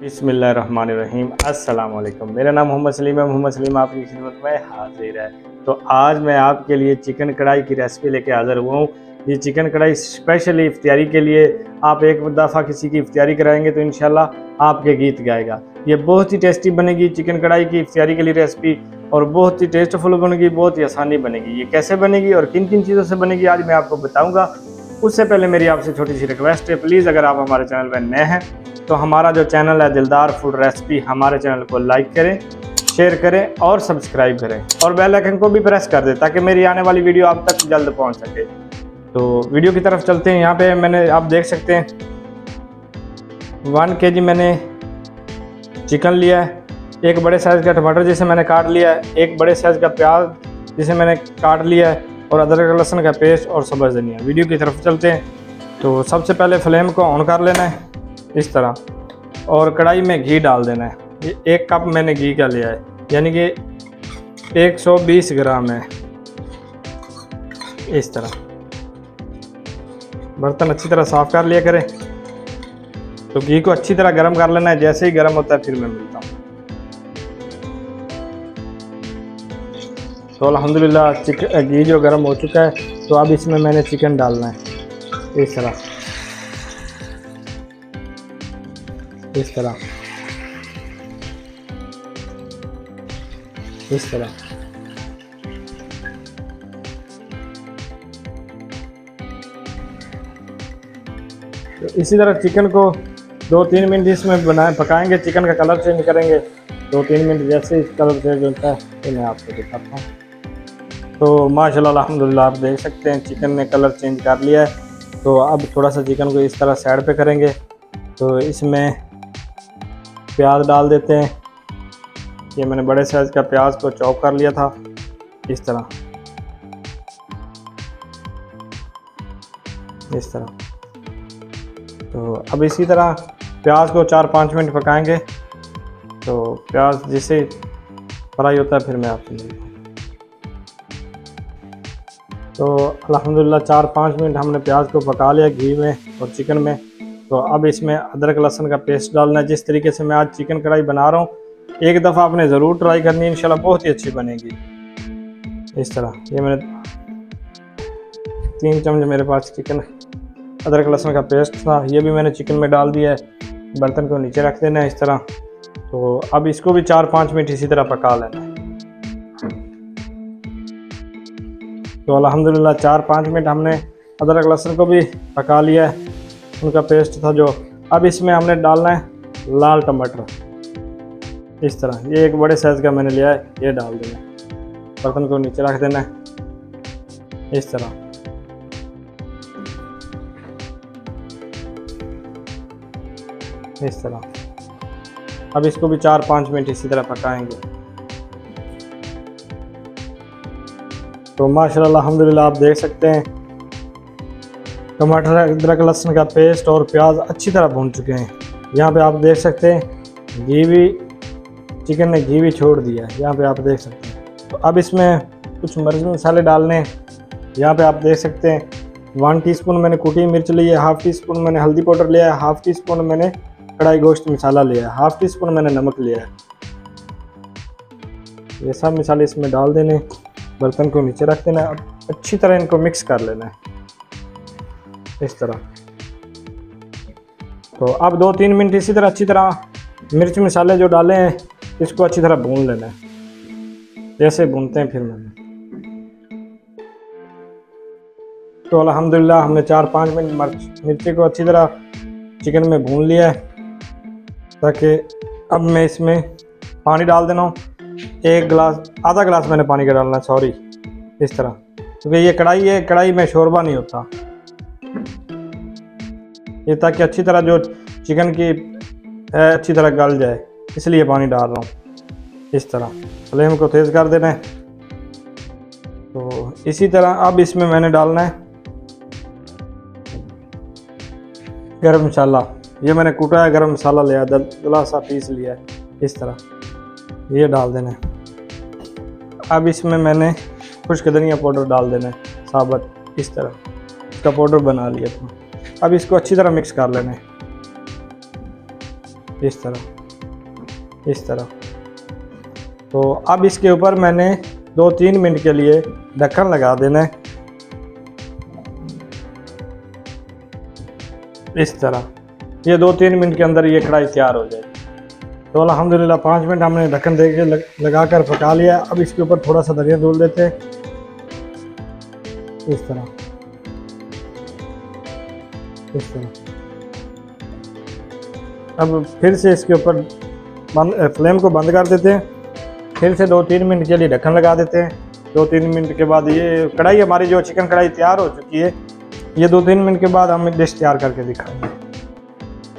बिसमीम वालेकुम मेरा नाम मोहम्मद सलीम है, मोहम्मद सलीम आपकी खिदमत में हाजिर है। तो आज मैं आपके लिए चिकन कढ़ाई की रेसिपी लेके हाज़िर हुआ हूँ। ये चिकन कढ़ाई स्पेशली इफ्तारी के लिए आप एक दफ़ा किसी की इफ्तारी कराएँगे तो इन आपके गीत गाएगा। ये बहुत ही टेस्टी बनेगी चिकन कढ़ाई की इफ्तारी के लिए रेसिपी और बहुत ही टेस्टफुल बनेगी, बहुत ही आसानी बनेगी। ये कैसे बनेगी और किन किन चीज़ों से बनेगी आज मैं आपको बताऊँगा। उससे पहले मेरी आपसे छोटी सी रिक्वेस्ट है, प्लीज़ अगर आप हमारे चैनल पर नए हैं तो हमारा जो चैनल है दिलदार फ़ूड रेसिपी, हमारे चैनल को लाइक करें, शेयर करें और सब्सक्राइब करें। और बेल आइकन को भी प्रेस कर दें ताकि मेरी आने वाली वीडियो आप तक जल्द पहुँच सके। तो वीडियो की तरफ़ चलते हैं। यहाँ पे मैंने, आप देख सकते हैं, वन के जी मैंने चिकन लिया है। एक बड़े साइज़ का टमाटर जिसे मैंने काट लिया है। एक बड़े साइज़ का प्याज जिसे मैंने काट लिया है। और अदरक लहसुन का पेस्ट और सब्ज़ धनिया। वीडियो की तरफ़ चलते हैं। तो सबसे पहले फ्लेम को ऑन कर लेना है। इस तरह। और कढ़ाई में घी डाल देना है। ये एक कप मैंने घी का लिया है। यानी कि 120 ग्राम है। इस तरह। बर्तन अच्छी तरह साफ़ कर लिया करें। तो घी को अच्छी तरह गर्म कर लेना है। जैसे ही गर्म होता है फिर मैं मिलता हूँ। तो अलहमदिल्ला घी जो गर्म हो चुका है तो अब इसमें मैंने चिकन डालना है। इस तरह। इस तरह। इस तरह। तो इसी तरह चिकन को दो तीन मिनट इसमें बनाए पकाएँगे, चिकन का कलर चेंज करेंगे। दो तीन मिनट जैसे इस कलर चेंज होता है तो मैं आपको दिखाता हूँ। तो माशाल्लाह, अल्हम्दुलिल्लाह, आप देख सकते हैं, चिकन ने कलर चेंज कर लिया है। तो अब थोड़ा सा चिकन को इस तरह साइड पे करेंगे। तो इसमें प्याज डाल देते हैं। ये मैंने बड़े साइज़ का प्याज को चॉप कर लिया था। इस तरह। इस तरह। तो अब इसी तरह प्याज को चार पाँच मिनट पकाएँगे। तो प्याज जिसे फ्राई होता है फिर मैं आपसे मिलता तो अल्हम्दुलिल्लाह चार पाँच मिनट हमने प्याज को पका लिया घी में और चिकन में। तो अब इसमें अदरक, लहसन का पेस्ट डालना है। जिस तरीके से मैं आज चिकन कढ़ाई बना रहा हूँ, एक दफ़ा आपने ज़रूर ट्राई करनी है। इंशाल्लाह बहुत ही अच्छी बनेगी। इस तरह, ये मैंने तीन चम्मच मेरे पास चिकन अदरक, लहसुन का पेस्ट था। ये भी मैंने चिकन में डाल दिया है। बर्तन को नीचे रख देना है इस तरह। तो अब इसको भी चार पाँच मिनट इसी तरह पका लेना है। तो अल्हम्दुलिल्लाह, चार पाँच मिनट हमने अदरक, लहसुन को भी पका लिया है। उनका पेस्ट था जो अब इसमें हमने डालना है लाल टमाटर। इस तरह, ये एक बड़े साइज़ का मैंने लिया है, ये डाल देना बर्तन को नीचे रख देना है। इस तरह। इस तरह। अब इसको भी चार पाँच मिनट इसी तरह पकाएँगे। तो माशाल्लाह, अल्हम्दुलिल्लाह, आप देख सकते हैं टमाटर, अदरक, लहसुन का पेस्ट और प्याज अच्छी तरह भून चुके हैं। यहाँ पे आप देख सकते हैं घी भी चिकन ने घी भी छोड़ दिया है। यहाँ पे आप देख सकते हैं। तो अब इसमें कुछ मर्ज मसाले डालने हैं। यहाँ पे आप देख सकते हैं, वन टीस्पून मैंने कुटी मिर्च ली है, हाफ़ टी स्पून मैंने हल्दी पाउडर लिया है, हाफ़ टी स्पून मैंने कढ़ाई गोश्त मसाला लिया है, हाफ़ टी स्पून मैंने नमक लिया है। ये सब मसाले इसमें डाल देने बर्तन को नीचे रख देना अच्छी तरह इनको मिक्स कर लेना है। इस तरह। तो अब दो तीन मिनट इसी तरह अच्छी तरह मिर्च मसाले जो डाले हैं, इसको अच्छी तरह भून लेना है। जैसे भूनते हैं फिर मैंने। तो अल्हम्दुलिल्लाह, हमने चार पाँच मिनट मिर्च मिर्ची को अच्छी तरह चिकन में भून लिया है, ताकि अब मैं इसमें पानी डाल देना हूँ। एक गिलास, आधा गिलास मैंने पानी का डालना है, सॉरी, इस तरह। क्योंकि ये कढ़ाई है, कढ़ाई में शोरबा नहीं होता। ये ताकि अच्छी तरह जो चिकन की है अच्छी तरह गल जाए। इसलिए पानी डाल रहा हूँ। इस तरह। फ्लेम को तेज़ कर देना है। तो इसी तरह अब इसमें मैंने डालना है। गरम मसाला। ये मैंने कूटा है, गरम मसाला लिया, दला सा पीस लिया है। इस तरह। ये डाल देना है। अब इसमें मैंने खुश्क धनिया पाउडर डाल देना है, साबत। इस तरह। इसका पाउडर बना लिया। था अब इसको अच्छी तरह मिक्स कर लेना। है इस तरह इस तरह। तो अब इसके ऊपर मैंने दो तीन मिनट के लिए ढक्कन लगा देना है। इस तरह। ये दो तीन मिनट के अंदर ये कढ़ाई तैयार हो जाएगी। तो अलहमदिल्ला पाँच मिनट हमने ढक्कन दे के लगा कर पका लिया। अब इसके ऊपर थोड़ा सा दरिया धुल देते हैं। इस तरह। अब फिर से इसके ऊपर बंद फ्लेम को बंद कर देते हैं। फिर से दो तीन मिनट के लिए ढक्कन लगा देते हैं। दो तीन मिनट के बाद ये कढ़ाई, हमारी जो चिकन कढ़ाई तैयार हो चुकी है, ये दो तीन मिनट के बाद हम डिश तैयार करके दिखाएँगे।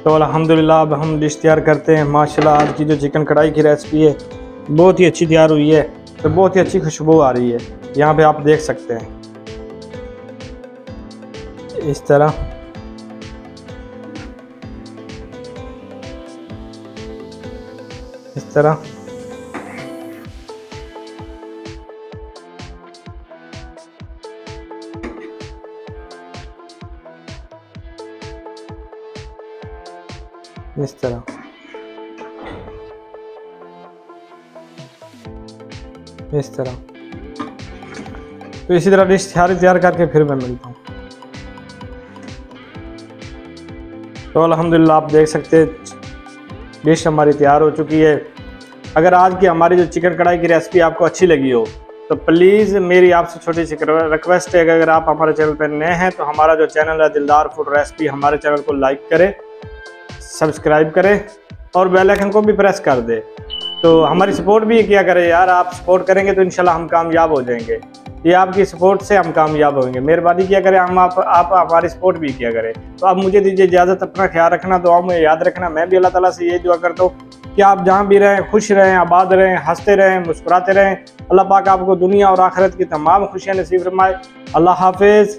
तो अल्हम्दुलिल्लाह, अब हम डिश तैयार करते हैं। माशाल्लाह, आज की जो चिकन कढ़ाई की रेसिपी है, बहुत ही अच्छी तैयार हुई है। तो बहुत ही अच्छी खुशबू आ रही है। यहाँ पे आप देख सकते हैं। इस तरह। इस तरह। इस तरह। इस तरह। तो इसी तरह डिश सारी तैयार करके फिर मैं मिलता हूँ। तो अल्हम्दुलिल्लाह, आप देख सकते हैं डिश हमारी तैयार हो चुकी है। अगर आज की हमारी जो चिकन कढ़ाई की रेसिपी आपको अच्छी लगी हो तो प्लीज़ मेरी आपसे छोटी सी रिक्वेस्ट है कि अगर आप हमारे चैनल पर नए हैं तो हमारा जो चैनल है, दिलदार फ़ूड रेसिपी हमारे चैनल को लाइक करें सब्सक्राइब करें, और बेल आइकन को भी प्रेस कर दे। तो हमारी सपोर्ट भी किया करें यार, आप सपोर्ट करेंगे तो इंशाल्लाह हम कामयाब हो जाएँगे। ये आपकी सपोर्ट से हम कामयाब होंगे। मेहरबानी किया करें, हम आप आप हमारी सपोर्ट भी किया करें। तो आप मुझे दीजिए इजाज़त, अपना ख्याल रखना तो आप मुझे याद रखना। मैं भी अल्लाह ताला से ये दुआ करता हूँ कि आप जहाँ भी रहें, खुश रहें, आबाद रहें, हँसते रहें, मुस्कुराते रहें। अल्लाह पाक आपको दुनिया और आखिरत की तमाम खुशियाँ नसीब फरमाए। अल्लाह हाफिज़।